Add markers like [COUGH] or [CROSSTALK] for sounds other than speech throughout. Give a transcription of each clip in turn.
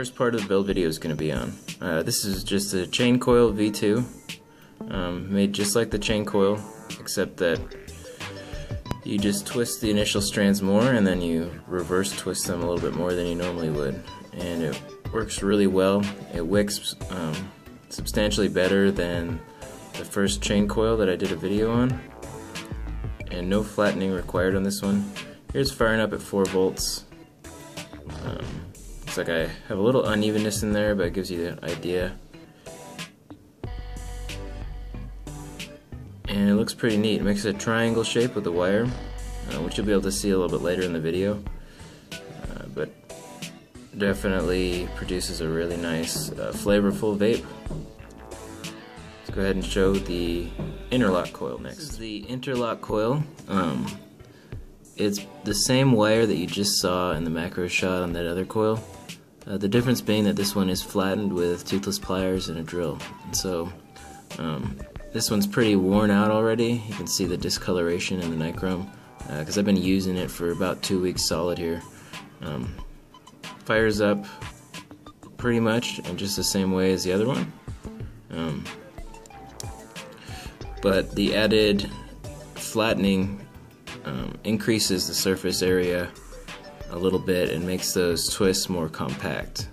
First part of the build video is going to be on. Uh, this is just a chain coil V2, um, made just like the chain coil, except that you just twist the initial strands more and then you reverse twist them a little bit more than you normally would. And it works really well. It wicks um, substantially better than the first chain coil that I did a video on. And no flattening required on this one. Here's firing up at 4 volts. Um, Looks like I have a little unevenness in there, but it gives you the idea. And it looks pretty neat. It makes a triangle shape with the wire, uh, which you'll be able to see a little bit later in the video. Uh, but definitely produces a really nice, uh, flavorful vape. Let's go ahead and show the interlock coil next. This is the interlock coil. Um, it's the same wire that you just saw in the macro shot on that other coil. Uh, the difference being that this one is flattened with toothless pliers and a drill. And so um, this one's pretty worn out already. You can see the discoloration in the nichrome because uh, I've been using it for about two weeks solid here. Um, fires up pretty much in just the same way as the other one. Um, but the added flattening um, increases the surface area a little bit and makes those twists more compact.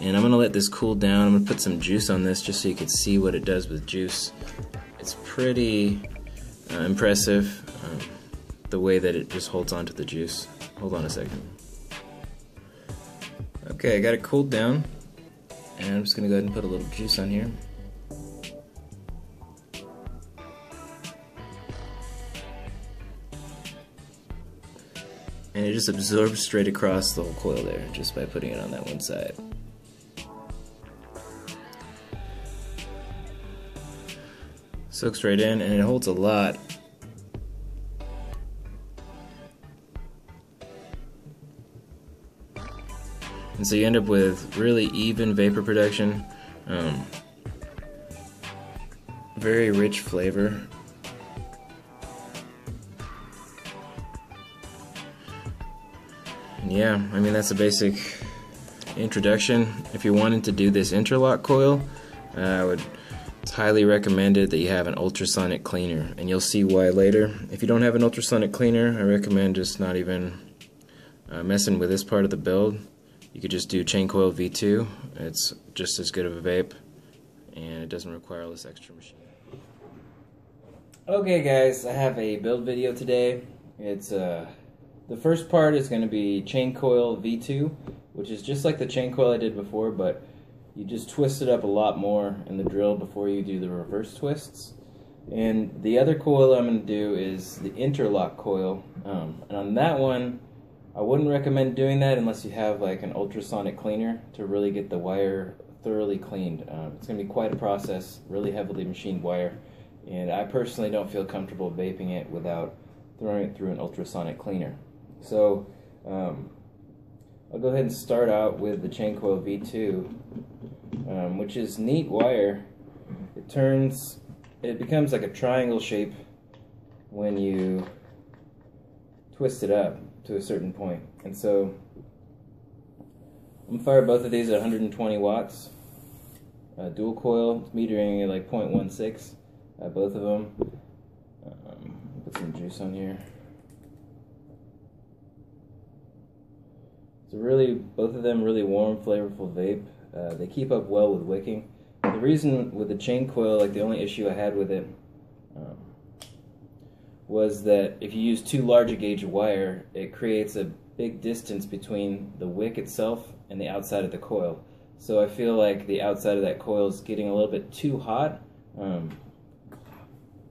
And I'm to let this cool down. I'm to put some juice on this just so you can see what it does with juice. It's pretty uh, impressive um, the way that it just holds onto the juice. Hold on a second. Okay, I got it cooled down. And I'm just to go ahead and put a little juice on here. And it just absorbs straight across the whole coil there just by putting it on that one side. Soaks right in and it holds a lot. And so you end up with really even vapor production, um, very rich flavor, yeah, I mean that's a basic introduction. If you're wanting to do this interlock coil, uh, I would highly recommend it that you have an ultrasonic cleaner, and you'll see why later. If you don't have an ultrasonic cleaner, I recommend just not even uh, messing with this part of the build. You could just do chain coil V2. It's just as good of a vape, and it doesn't require all this extra machine. Okay guys, I have a build video today. It's uh, the first part is going to be chain coil V2, which is just like the chain coil I did before, but you just twist it up a lot more in the drill before you do the reverse twists. And the other coil I'm going to do is the interlock coil. Um, and on that one, I wouldn't recommend doing that unless you have like an ultrasonic cleaner to really get the wire thoroughly cleaned. Um, it's going to be quite a process, really heavily machined wire. And I personally don't feel comfortable vaping it without throwing it through an ultrasonic cleaner. So um, I'll go ahead and start out with the chain coil V2, um, which is neat wire. It turns, it becomes like a triangle shape when you twist it up to a certain point. And so I'm gonna fire both of these at 120 watts. Uh, dual coil, metering at like 0.16, uh, both of them. Um, put some juice on here. It's really, both of them really warm, flavorful vape. Uh, they keep up well with wicking. The reason with the chain coil, like the only issue I had with it, um, was that if you use too large a gauge of wire, it creates a big distance between the wick itself and the outside of the coil. So I feel like the outside of that coil is getting a little bit too hot. Um,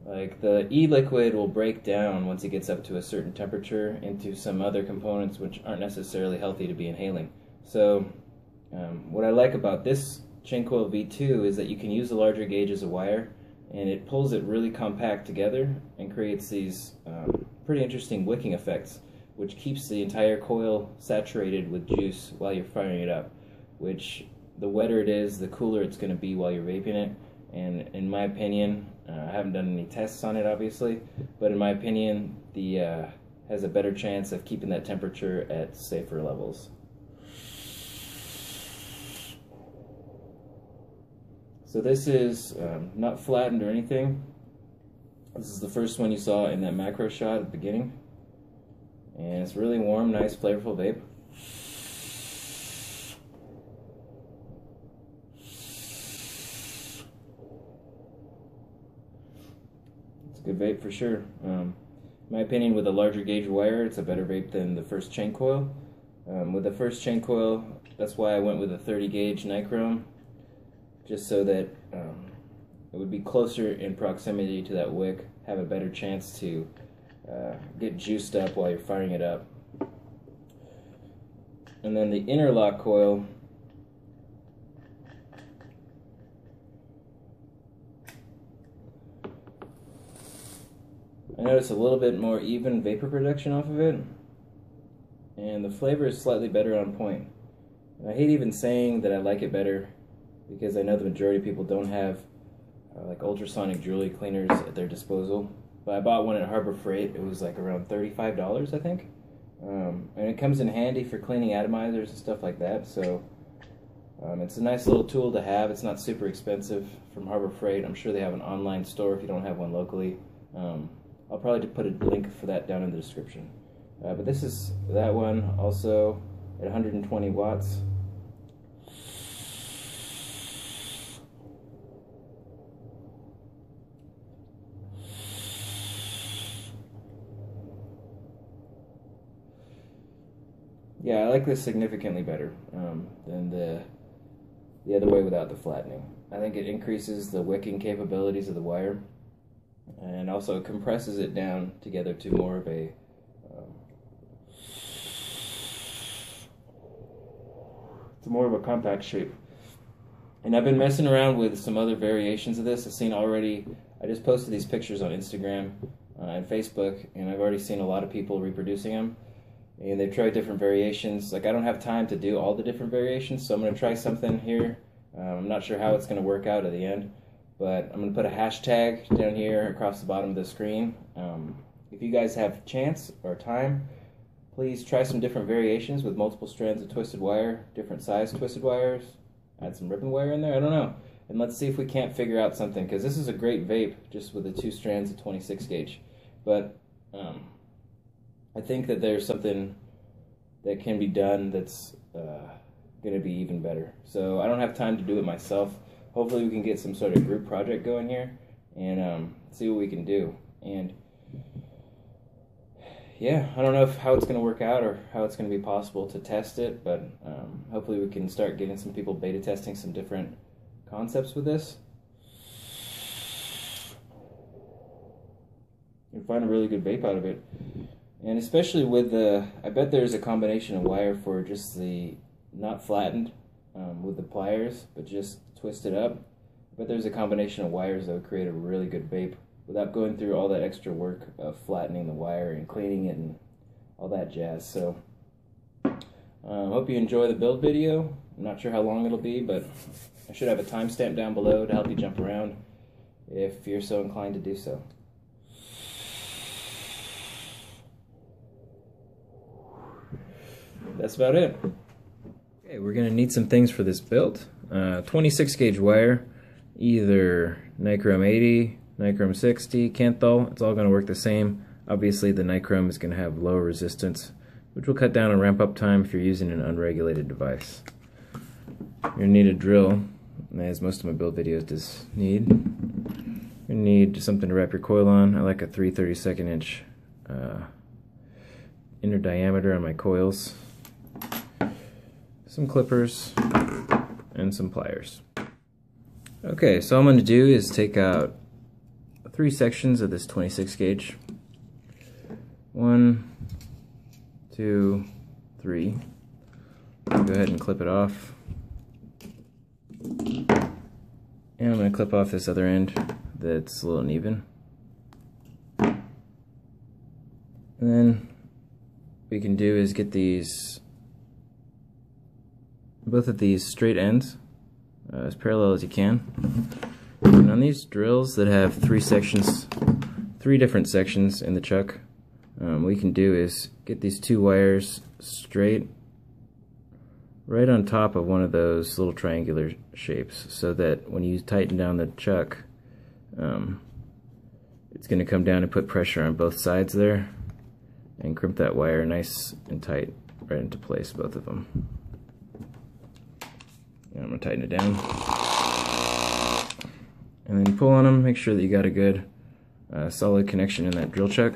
like the e-liquid will break down once it gets up to a certain temperature into some other components which aren't necessarily healthy to be inhaling. So um, what I like about this Chain Coil V2 is that you can use a larger gauge as a wire, and it pulls it really compact together and creates these um, pretty interesting wicking effects, which keeps the entire coil saturated with juice while you're firing it up, which the wetter it is, the cooler it's going to be while you're vaping it. And in my opinion, uh, I haven't done any tests on it obviously, but in my opinion, the uh, has a better chance of keeping that temperature at safer levels. So this is um, not flattened or anything. This is the first one you saw in that macro shot at the beginning. And it's really warm, nice, flavorful vape. It's a good vape for sure. Um, my opinion, with a larger gauge wire, it's a better vape than the first chain coil. Um, with the first chain coil, that's why I went with a 30 gauge nichrome, just so that um, it would be closer in proximity to that wick, have a better chance to uh, get juiced up while you're firing it up. And then the interlock coil, I notice a little bit more even vapor production off of it, and the flavor is slightly better on point. And I hate even saying that I like it better because I know the majority of people don't have uh, like ultrasonic jewelry cleaners at their disposal. But I bought one at Harbor Freight. It was like around $35, I think. Um, and it comes in handy for cleaning atomizers and stuff like that. So um, it's a nice little tool to have. It's not super expensive from Harbor Freight. I'm sure they have an online store if you don't have one locally. Um, I'll probably put a link for that down in the description. Uh, but this is that one also at 120 watts. Yeah, I like this significantly better um, than the the other way without the flattening. I think it increases the wicking capabilities of the wire and also compresses it down together to more of a um, more of a compact shape. And I've been messing around with some other variations of this. I've seen already. I just posted these pictures on Instagram uh, and Facebook, and I've already seen a lot of people reproducing them. And they've tried different variations. Like I don't have time to do all the different variations, so I'm going to try something here. Um, I'm not sure how it's going to work out at the end but I'm going to put a hashtag down here across the bottom of the screen. Um, if you guys have chance or time, please try some different variations with multiple strands of twisted wire, different size twisted wires, add some ribbon wire in there, I don't know. And let's see if we can't figure out something, because this is a great vape just with the two strands of 26 gauge. But um, I think that there's something that can be done that's uh, going to be even better. So I don't have time to do it myself hopefully we can get some sort of group project going here and um, see what we can do. And yeah, I don't know if, how it's going to work out or how it's going to be possible to test it, but um, hopefully we can start getting some people beta testing some different concepts with this. And find a really good vape out of it. And especially with the, I bet there's a combination of wire for just the not flattened um, with the pliers, but just twist it up. But there's a combination of wires that would create a really good vape without going through all that extra work of flattening the wire and cleaning it and all that jazz. So, um, hope you enjoy the build video. I'm not sure how long it'll be, but I should have a timestamp down below to help you jump around if you're so inclined to do so. That's about it. Okay, we're to need some things for this build uh, 26 gauge wire, either Nichrome 80, Nichrome 60, Kanthal, it's all going to work the same. Obviously the Nichrome is going to have low resistance, which will cut down on ramp up time if you're using an unregulated device. You're going to need a drill, as most of my build videos does need. You need something to wrap your coil on. I like a 3 32nd inch uh, inner diameter on my coils. Some clippers, and some pliers. Okay, so I'm going to do is take out three sections of this 26 gauge. One, two, three. Go ahead and clip it off. And I'm going to clip off this other end that's a little uneven. And then we can do is get these, both of these straight ends uh, as parallel as you can. And on these drills that have three sections, three different sections in the chuck, um, what we can do is get these two wires straight right on top of one of those little triangular shapes so that when you tighten down the chuck um, it's going to come down and put pressure on both sides there and crimp that wire nice and tight right into place both of them and I'm to tighten it down and then pull on them make sure that you got a good uh, solid connection in that drill chuck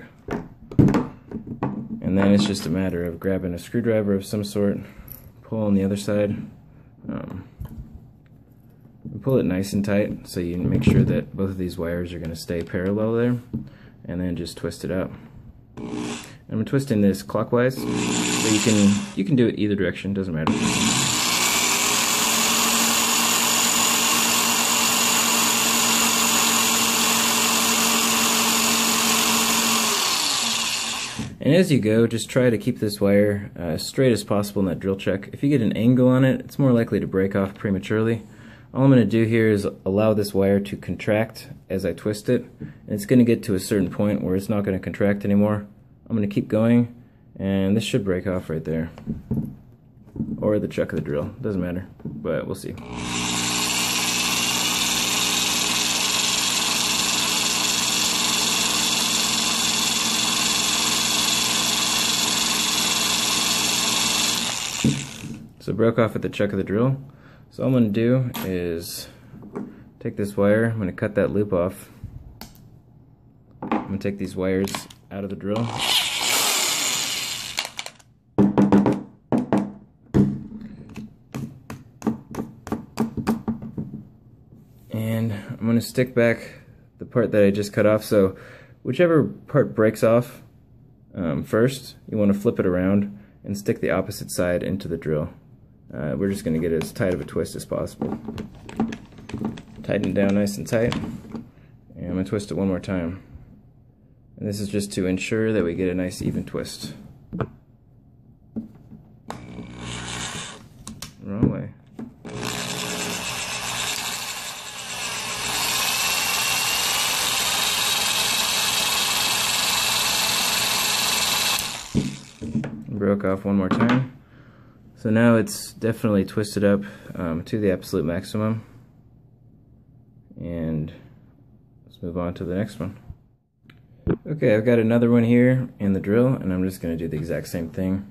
and then it's just a matter of grabbing a screwdriver of some sort pull on the other side. Um, pull it nice and tight so you make sure that both of these wires are going to stay parallel there and then just twist it up. I'm twisting this clockwise, but you can you can do it either direction, doesn't matter. And as you go, just try to keep this wire uh, straight as possible in that drill chuck. If you get an angle on it, it's more likely to break off prematurely. All I'm going to do here is allow this wire to contract as I twist it. And it's going to get to a certain point where it's not going to contract anymore. I'm going to keep going, and this should break off right there. Or the chuck of the drill, doesn't matter, but we'll see. So broke off at the chuck of the drill. So all I'm going to do is take this wire, I'm going to cut that loop off. I'm going to take these wires out of the drill. And I'm going to stick back the part that I just cut off. So whichever part breaks off um, first, you want to flip it around and stick the opposite side into the drill. Uh, we're just going to get as tight of a twist as possible. Tighten it down nice and tight. And I'm going to twist it one more time. And this is just to ensure that we get a nice even twist. Wrong way. Broke off one more time. Now it's definitely twisted up um, to the absolute maximum. And let's move on to the next one. Okay, I've got another one here in the drill, and I'm just going to do the exact same thing.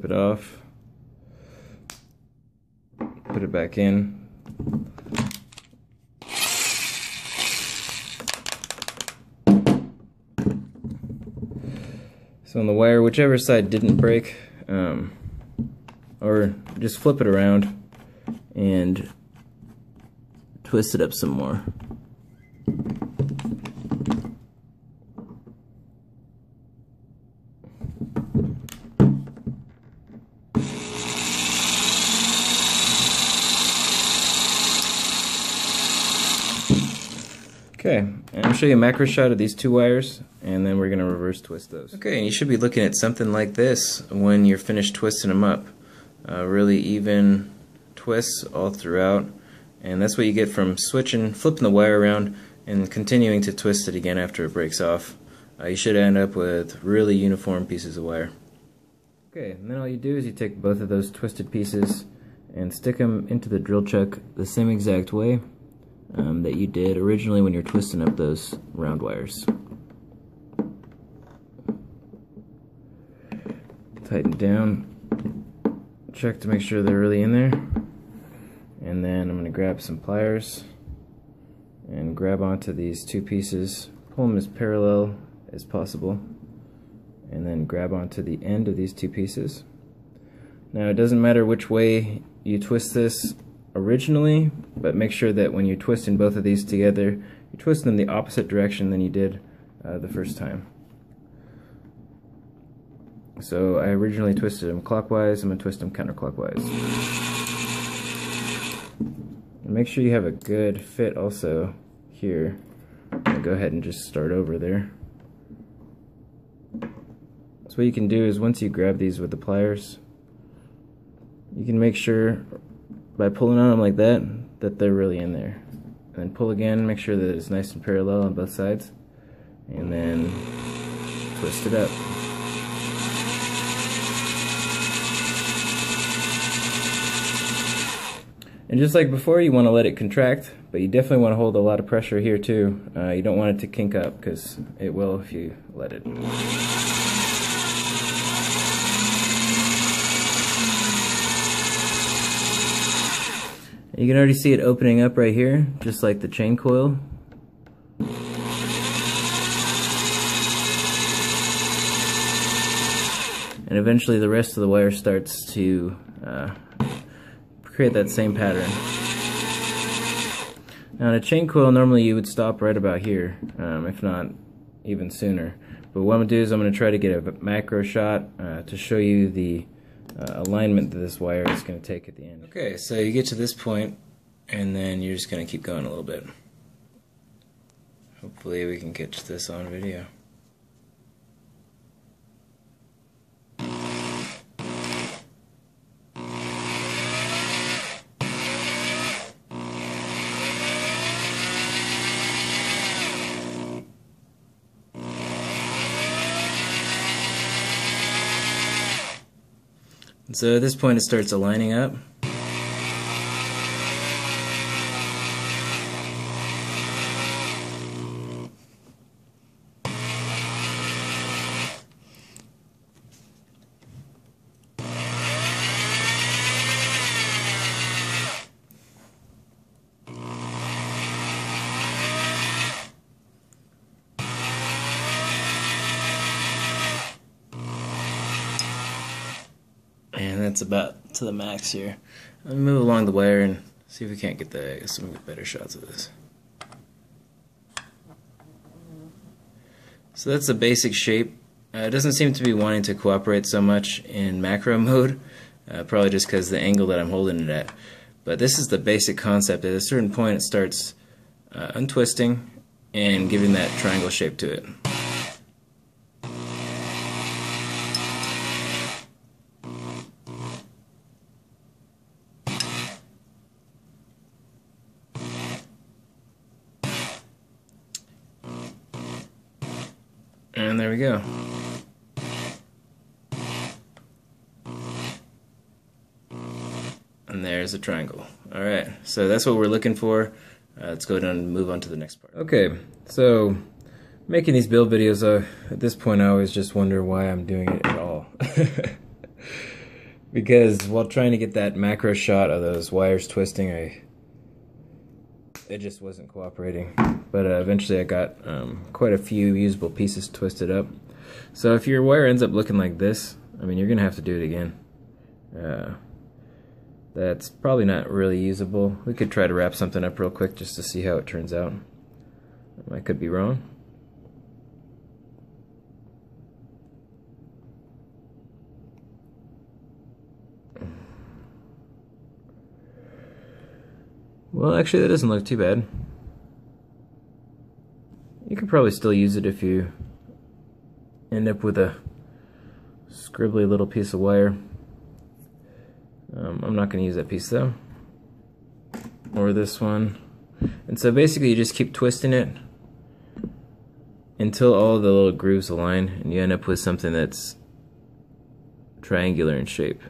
Clip it off, put it back in. So on the wire, whichever side didn't break, um, or just flip it around and twist it up some more. Okay, and I'll show you a macro shot of these two wires, and then we're going to reverse twist those. Okay, and you should be looking at something like this when you're finished twisting them up. Uh, really even twists all throughout, and that's what you get from switching, flipping the wire around, and continuing to twist it again after it breaks off. Uh, you should end up with really uniform pieces of wire. Okay, and then all you do is you take both of those twisted pieces and stick them into the drill chuck the same exact way um, that you did originally when you're twisting up those round wires. Tighten down, check to make sure they're really in there, and then I'm going to grab some pliers and grab onto these two pieces, pull them as parallel as possible, and then grab onto the end of these two pieces. Now it doesn't matter which way you twist this originally, but make sure that when you're twisting both of these together, you twist them the opposite direction than you did uh, the first time. So I originally twisted them clockwise, I'm going to twist them counterclockwise. And make sure you have a good fit also here. go ahead and just start over there. So what you can do is once you grab these with the pliers, you can make sure by pulling on them like that, that they're really in there. And then pull again, make sure that it's nice and parallel on both sides. And then twist it up. And just like before, you want to let it contract, but you definitely want to hold a lot of pressure here too. Uh, you don't want it to kink up because it will if you let it. You can already see it opening up right here, just like the chain coil. And eventually the rest of the wire starts to uh, create that same pattern. Now in a chain coil, normally you would stop right about here, um, if not even sooner. But what I'm going to do is I'm going to try to get a macro shot uh, to show you the uh, alignment that this wire is going to take at the end. Okay, so you get to this point, and then you're just going to keep going a little bit. Hopefully we can catch this on video. So at this point it starts aligning up. And that's about to the max here. Let me move along the wire and see if we can't get the, some better shots of this. So that's the basic shape. Uh, it doesn't seem to be wanting to cooperate so much in macro [LAUGHS] mode, uh, probably just because the angle that I'm holding it at. But this is the basic concept. At a certain point it starts uh, untwisting and giving that triangle shape to it. And there we go. And there's a triangle. Alright, so that's what we're looking for. Uh, let's go down and move on to the next part. Okay, so making these build videos, uh, at this point I always just wonder why I'm doing it at all. [LAUGHS] because while trying to get that macro shot of those wires twisting, I it just wasn't cooperating. But uh, eventually I got um, quite a few usable pieces twisted up. So if your wire ends up looking like this, I mean, you're going to have to do it again. Uh, that's probably not really usable. We could try to wrap something up real quick just to see how it turns out. I could be wrong. Well, actually, that doesn't look too bad. You could probably still use it if you end up with a scribbly little piece of wire. Um, I'm not going to use that piece though. Or this one. And so basically you just keep twisting it until all the little grooves align and you end up with something that's triangular in shape.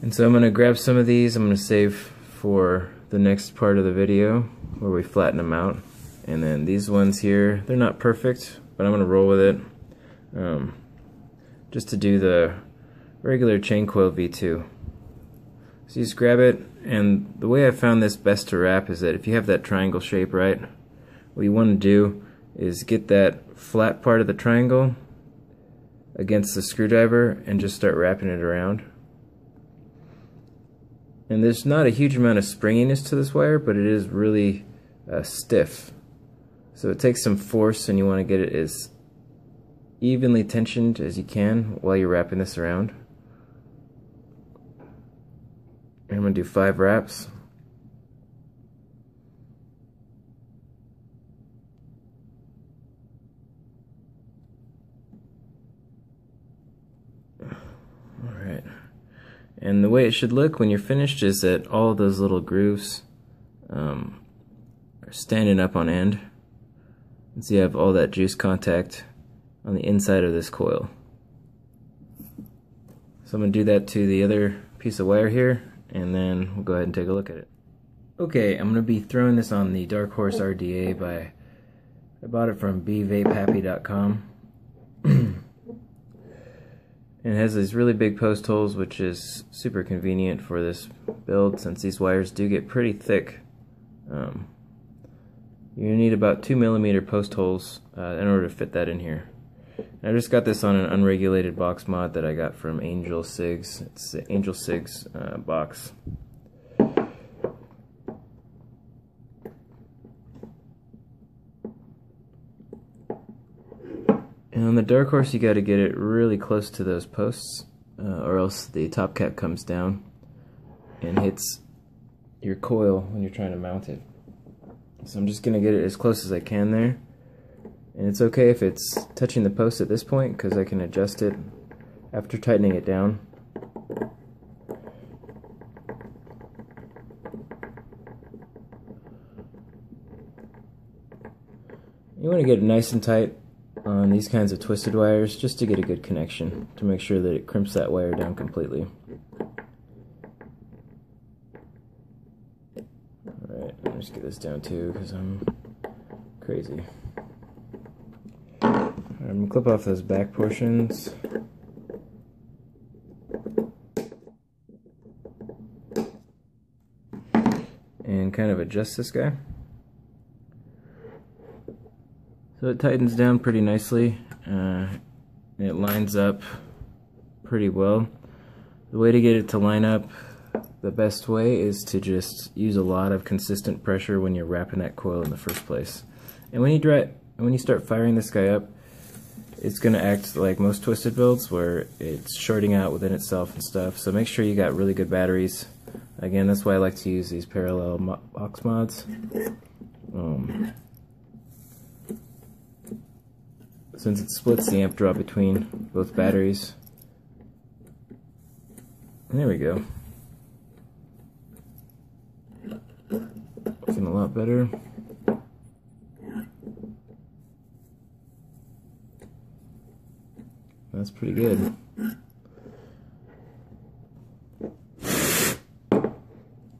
And so I'm going to grab some of these, I'm going to save for the next part of the video where we flatten them out. And then these ones here, they're not perfect, but I'm going to roll with it. Um, just to do the regular chain coil V2. So you just grab it, and the way I found this best to wrap is that if you have that triangle shape, right, what you want to do is get that flat part of the triangle against the screwdriver and just start wrapping it around. And there's not a huge amount of springiness to this wire, but it is really uh, stiff. So it takes some force and you want to get it as evenly tensioned as you can while you're wrapping this around. And I'm going to do five wraps. Alright. And the way it should look when you're finished is that all those little grooves um, are standing up on end. And so you have all that juice contact on the inside of this coil. So I'm going to do that to the other piece of wire here, and then we'll go ahead and take a look at it. Okay, I'm going to be throwing this on the Dark Horse RDA by, I bought it from bvapehappy.com. [CLEARS THROAT] and it has these really big post holes, which is super convenient for this build since these wires do get pretty thick. Um, you need about 2 millimeter post holes uh, in order to fit that in here. I just got this on an unregulated box mod that I got from Angel Cigs. It's the Angel Cigs uh, box. And on the Dark Horse, you got to get it really close to those posts, uh, or else the top cap comes down and hits your coil when you're trying to mount it. So I'm just going to get it as close as I can there. And it's okay if it's touching the post at this point because I can adjust it after tightening it down. You want to get it nice and tight on these kinds of twisted wires just to get a good connection to make sure that it crimps that wire down completely. Alright, let just get this down too because I'm crazy. I'm gonna clip off those back portions. And kind of adjust this guy. It tightens down pretty nicely. Uh, it lines up pretty well. The way to get it to line up the best way is to just use a lot of consistent pressure when you're wrapping that coil in the first place. And when you dry, when you start firing this guy up, it's going to act like most twisted builds where it's shorting out within itself and stuff. So make sure you got really good batteries. Again, that's why I like to use these parallel mo box mods. Um, since it splits the amp drop between both batteries. And there we go. Looking a lot better. That's pretty good.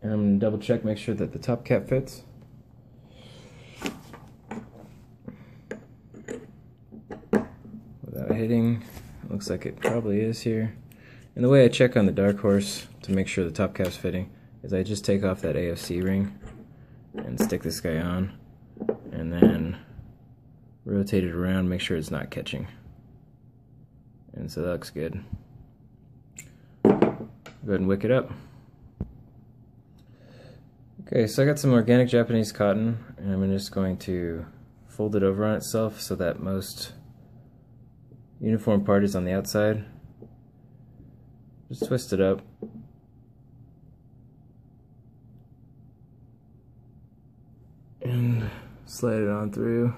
And I'm gonna double check, make sure that the top cap fits. Without hitting, looks like it probably is here. And the way I check on the Dark Horse to make sure the top cap's fitting is I just take off that AFC ring and stick this guy on and then rotate it around, make sure it's not catching and so that looks good. Go ahead and wick it up. Okay, so I got some organic Japanese cotton, and I'm just going to fold it over on itself so that most uniform part is on the outside. Just twist it up. And slide it on through.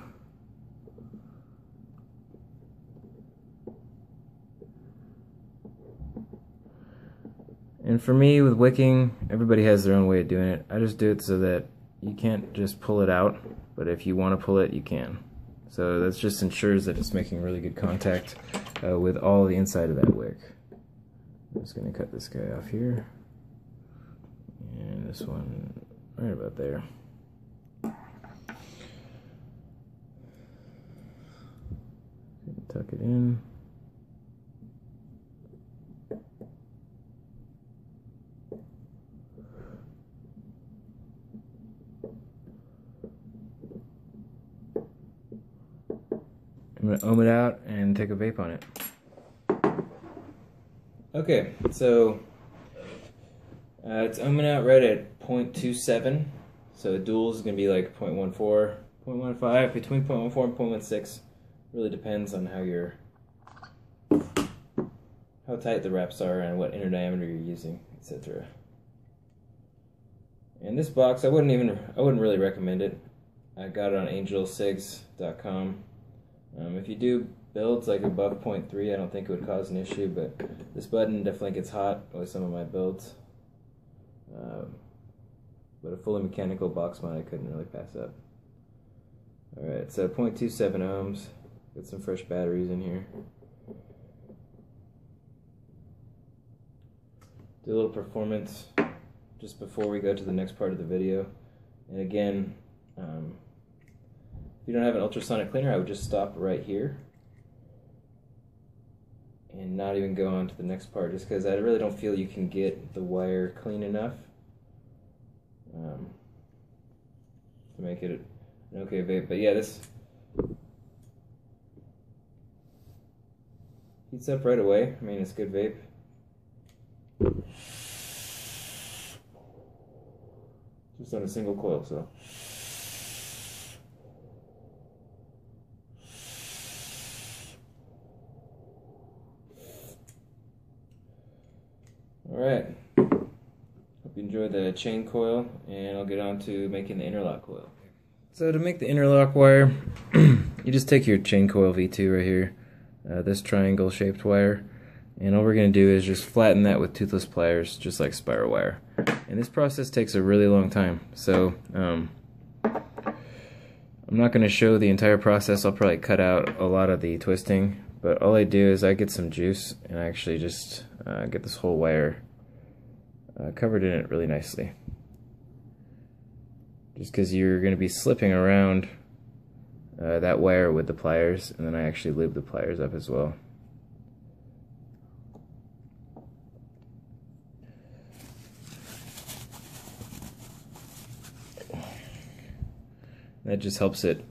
And for me, with wicking, everybody has their own way of doing it. I just do it so that you can't just pull it out, but if you want to pull it, you can. So that just ensures that it's making really good contact uh, with all the inside of that wick. I'm just going to cut this guy off here. And this one right about there. Tuck it in. Ohm it out and take a vape on it. Okay, so uh, it's omen out right at 0.27. So dual is going to be like 0.14, 0.15, between 0.14 and 0.16. Really depends on how your how tight the wraps are and what inner diameter you're using, etc. And this box, I wouldn't even, I wouldn't really recommend it. I got it on angelcigs.com. Um, if you do builds like above 0.3, I don't think it would cause an issue, but this button definitely gets hot with some of my builds. Um, but a fully mechanical box mount I couldn't really pass up. Alright, so 0.27 ohms. Got some fresh batteries in here. Do a little performance just before we go to the next part of the video. And again, um, you don't have an ultrasonic cleaner, I would just stop right here and not even go on to the next part just because I really don't feel you can get the wire clean enough um, to make it an okay vape. But yeah, this heats up right away. I mean, it's good vape. Just on a single coil, so. Alright. Hope you enjoyed the chain coil, and I'll get on to making the interlock coil. So to make the interlock wire, [CLEARS THROAT] you just take your chain coil V2 right here, uh, this triangle shaped wire, and all we're going to do is just flatten that with toothless pliers, just like spiral wire. And this process takes a really long time, so um, I'm not going to show the entire process, I'll probably cut out a lot of the twisting, but all I do is I get some juice and I actually just uh, get this whole wire uh, covered in it really nicely. Just because you're going to be slipping around uh, that wire with the pliers, and then I actually lube the pliers up as well. That just helps it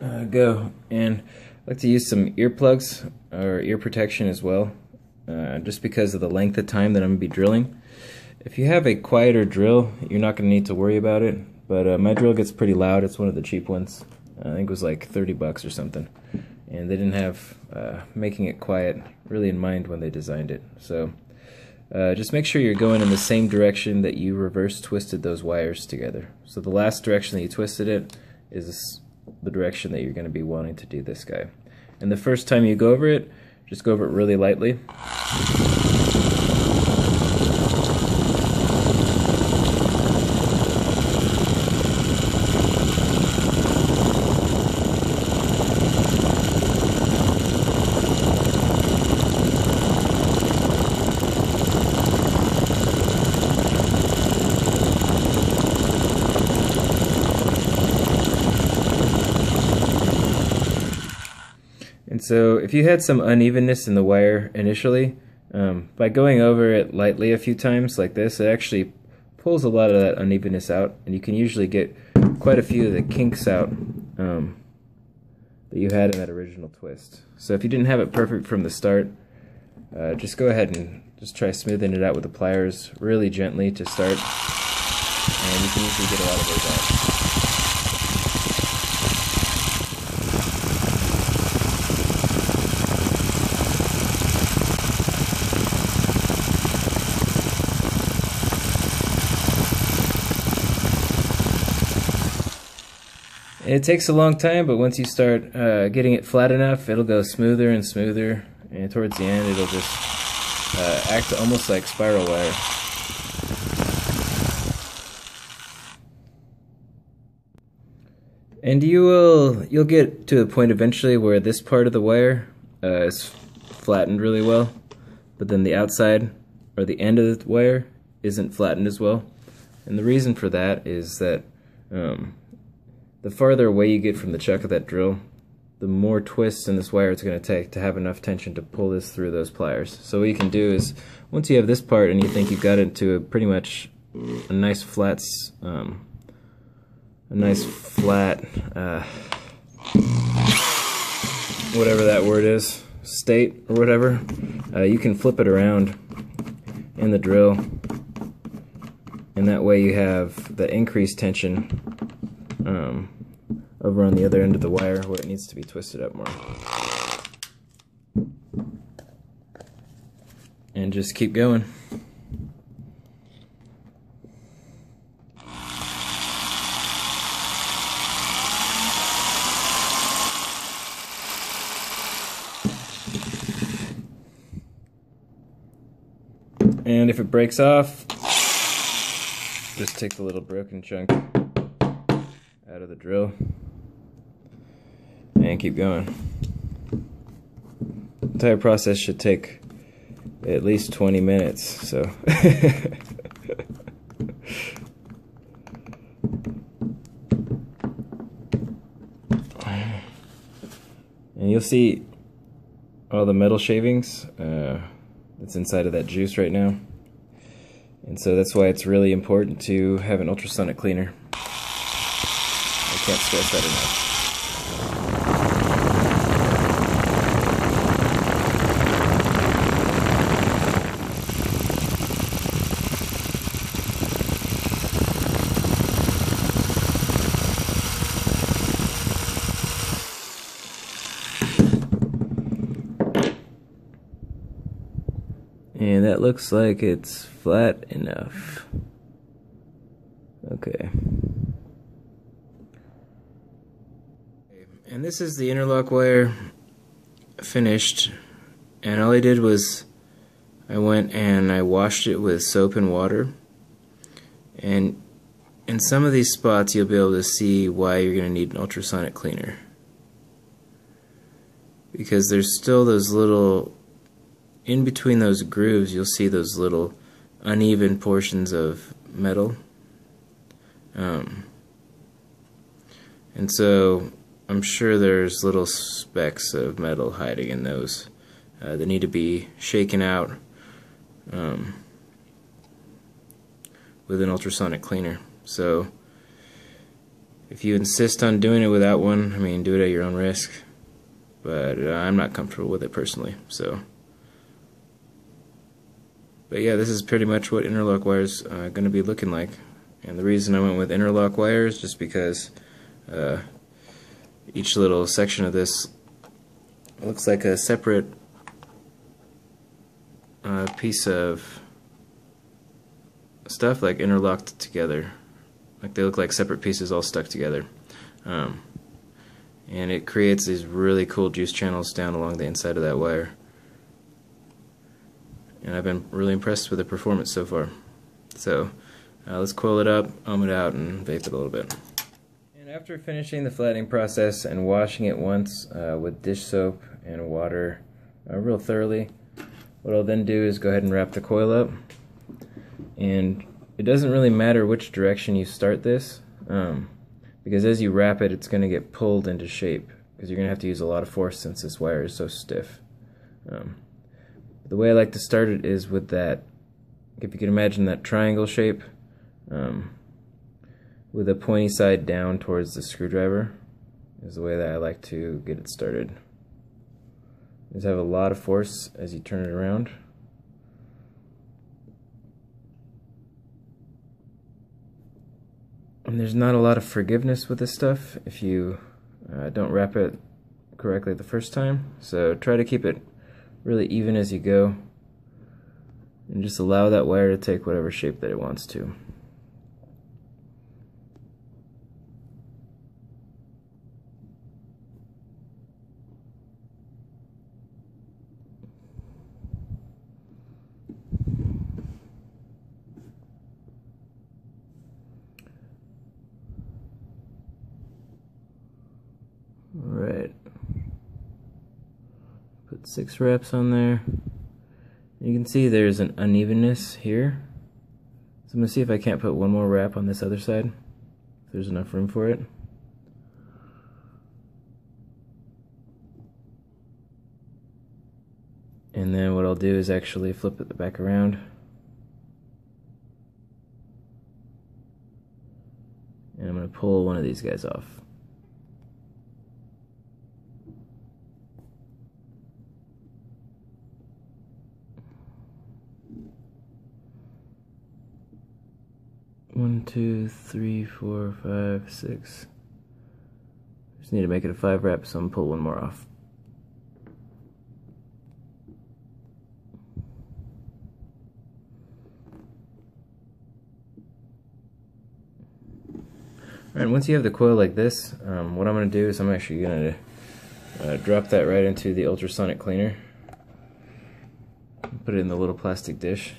uh, go. And I like to use some earplugs or ear protection as well uh, just because of the length of time that I'm going to be drilling. If you have a quieter drill, you're not going to need to worry about it, but uh, my drill gets pretty loud. It's one of the cheap ones. I think it was like 30 bucks or something. And they didn't have uh, making it quiet really in mind when they designed it. So uh, just make sure you're going in the same direction that you reverse twisted those wires together. So the last direction that you twisted it is the direction that you're going to be wanting to do this guy. And the first time you go over it, just go over it really lightly. And so if you had some unevenness in the wire initially, um, by going over it lightly a few times like this, it actually pulls a lot of that unevenness out, and you can usually get quite a few of the kinks out um, that you had in that original twist. So if you didn't have it perfect from the start, uh, just go ahead and just try smoothing it out with the pliers really gently to start, and you can usually get a lot of those out. It takes a long time, but once you start uh, getting it flat enough, it'll go smoother and smoother, and towards the end, it'll just uh, act almost like spiral wire. And you will you'll get to a point eventually where this part of the wire uh, is flattened really well, but then the outside or the end of the wire isn't flattened as well. And the reason for that is that um, the farther away you get from the chuck of that drill, the more twists in this wire it's going to take to have enough tension to pull this through those pliers. So what you can do is, once you have this part and you think you've got it to a pretty much a nice flat, um, a nice flat, uh, whatever that word is, state or whatever, uh, you can flip it around in the drill and that way you have the increased tension um, over on the other end of the wire where it needs to be twisted up more. And just keep going. And if it breaks off, just take the little broken chunk out of the drill and keep going. The entire process should take at least 20 minutes, so. [LAUGHS] and you'll see all the metal shavings. Uh, that's inside of that juice right now. And so that's why it's really important to have an ultrasonic cleaner. I can't stress that enough. And that looks like it's flat enough. Okay. And this is the interlock wire finished. And all I did was I went and I washed it with soap and water. And in some of these spots you'll be able to see why you're going to need an ultrasonic cleaner. Because there's still those little in between those grooves you'll see those little uneven portions of metal um, and so I'm sure there's little specks of metal hiding in those uh, that need to be shaken out um, with an ultrasonic cleaner so if you insist on doing it without one I mean do it at your own risk but uh, I'm not comfortable with it personally so but yeah, this is pretty much what interlock wires uh, going to be looking like. And the reason I went with interlock wires just because uh, each little section of this looks like a separate uh, piece of stuff like interlocked together. Like they look like separate pieces all stuck together. Um, and it creates these really cool juice channels down along the inside of that wire and I've been really impressed with the performance so far. So uh, let's coil it up, ohm it out, and vape it a little bit. After finishing the flattening process and washing it once uh, with dish soap and water uh, real thoroughly, what I'll then do is go ahead and wrap the coil up. And it doesn't really matter which direction you start this, um, because as you wrap it, it's going to get pulled into shape, because you're going to have to use a lot of force since this wire is so stiff. Um, the way I like to start it is with that, if you can imagine that triangle shape, um, with the pointy side down towards the screwdriver is the way that I like to get it started. Just have a lot of force as you turn it around. And there's not a lot of forgiveness with this stuff if you uh, don't wrap it correctly the first time. So try to keep it really even as you go and just allow that wire to take whatever shape that it wants to. Put six reps on there. You can see there's an unevenness here. So I'm going to see if I can't put one more wrap on this other side. If there's enough room for it. And then what I'll do is actually flip it back around. And I'm going to pull one of these guys off. One, two, three, four, five, six. Just need to make it a five wrap, so I'm pull one more off. Alright, once you have the coil like this, um, what I'm going to do is I'm actually going to uh, drop that right into the ultrasonic cleaner. Put it in the little plastic dish.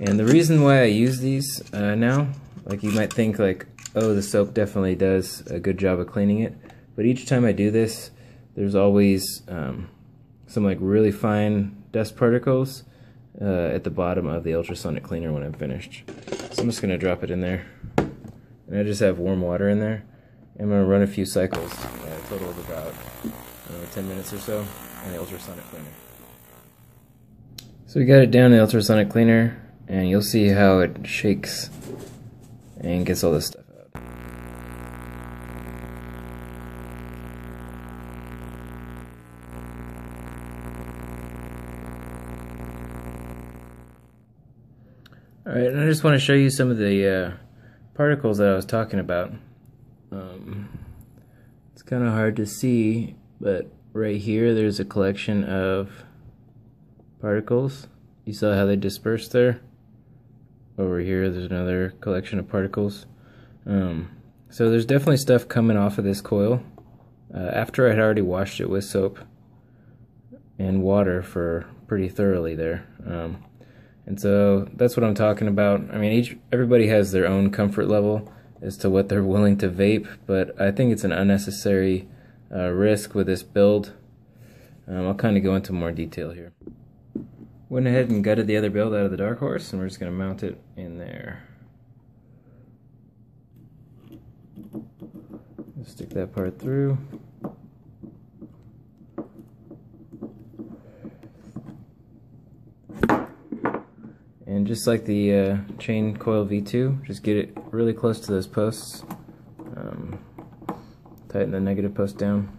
And the reason why I use these uh, now, like you might think like, oh, the soap definitely does a good job of cleaning it. But each time I do this, there's always um, some like really fine dust particles uh, at the bottom of the ultrasonic cleaner when I'm finished. So I'm just going to drop it in there. And I just have warm water in there. I'm to run a few cycles, a total of about uh, 10 minutes or so, on the ultrasonic cleaner. So we got it down in the ultrasonic cleaner, and you'll see how it shakes and gets all this stuff out. Alright, and I just want to show you some of the uh, particles that I was talking about. Um, it's kind of hard to see, but right here there's a collection of particles. You saw how they dispersed there? Over here there's another collection of particles. Um, so there's definitely stuff coming off of this coil. Uh, after I had already washed it with soap and water for pretty thoroughly there. Um, and so that's what I'm talking about. I mean, each everybody has their own comfort level as to what they're willing to vape, but I think it's an unnecessary uh, risk with this build. Um, I'll kind of go into more detail here. Went ahead and gutted the other build out of the Dark Horse, and we're just going to mount it in there. Stick that part through. And just like the uh, chain coil V2, just get it really close to those posts. Um, tighten the negative post down.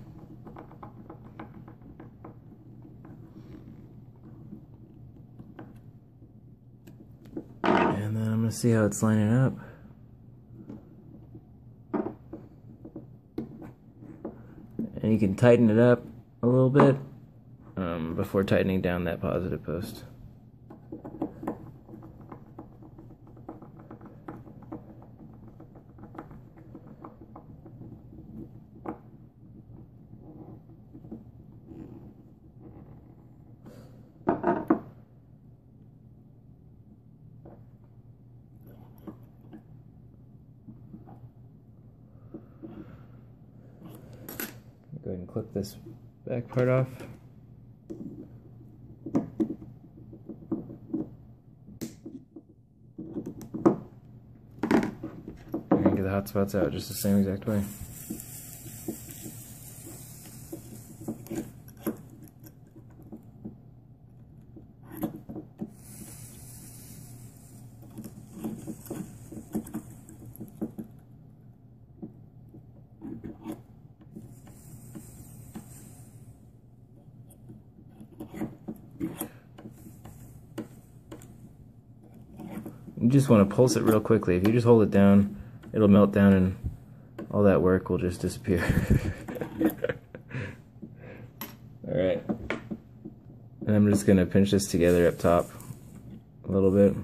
To see how it's lining up. And you can tighten it up a little bit um, before tightening down that positive post. Go ahead and clip this back part off. And get the hot spots out just the same exact way. You just want to pulse it real quickly. If you just hold it down, it'll melt down and all that work will just disappear. [LAUGHS] Alright. And I'm just going to pinch this together up top a little bit.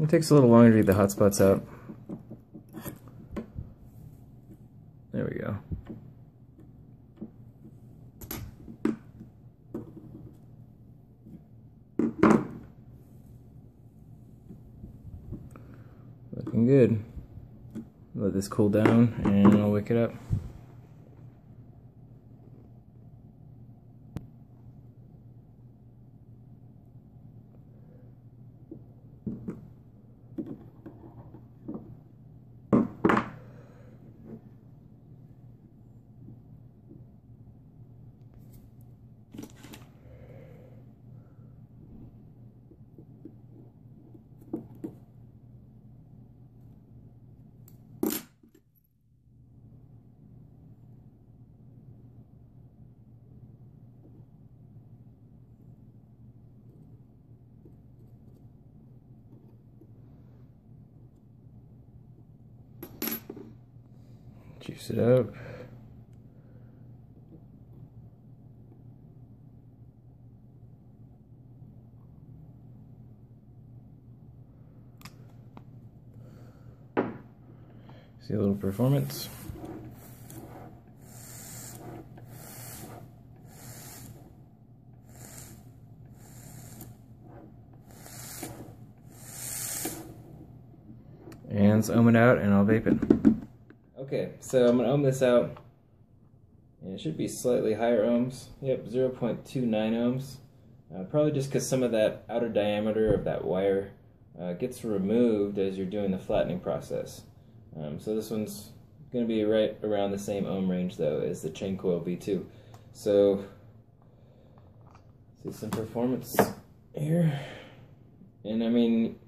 It takes a little longer to get the hot spots out. There we go. Looking good. Let this cool down and I'll wick it up. Juice it up. See a little performance. And let's ohm it out and I'll vape it. Okay, so I'm gonna ohm this out. And it should be slightly higher ohms. Yep, 0.29 ohms. Uh, probably just because some of that outer diameter of that wire uh, gets removed as you're doing the flattening process. Um, so this one's going to be right around the same ohm range though as the chain coil V2. So see some performance here. And I mean,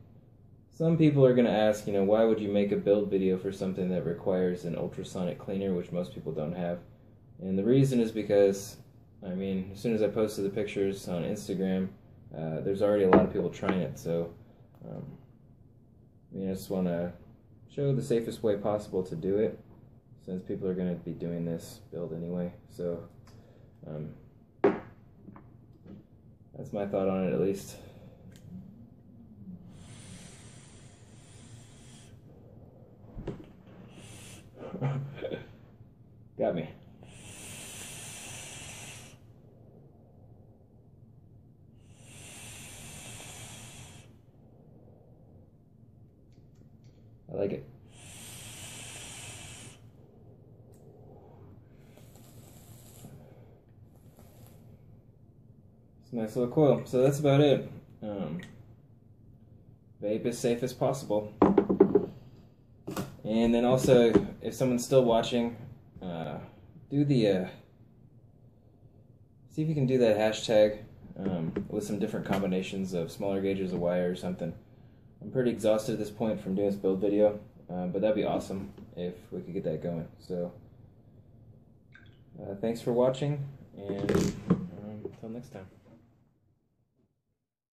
some people are going to ask, you know, why would you make a build video for something that requires an ultrasonic cleaner, which most people don't have? And the reason is because, I mean, as soon as I posted the pictures on Instagram, uh, there's already a lot of people trying it. So, um, I mean, I just want to show the safest way possible to do it, since people are going to be doing this build anyway. So, um, that's my thought on it at least. [LAUGHS] Got me. I like it. It's a nice little coil. So that's about it. Um, vape as safe as possible. And then also, if someone's still watching, uh, do the uh, see if you can do that hashtag um, with some different combinations of smaller gauges of wire or something. I'm pretty exhausted at this point from doing this build video, uh, but that'd be awesome if we could get that going. So, uh, thanks for watching, and um, until next time.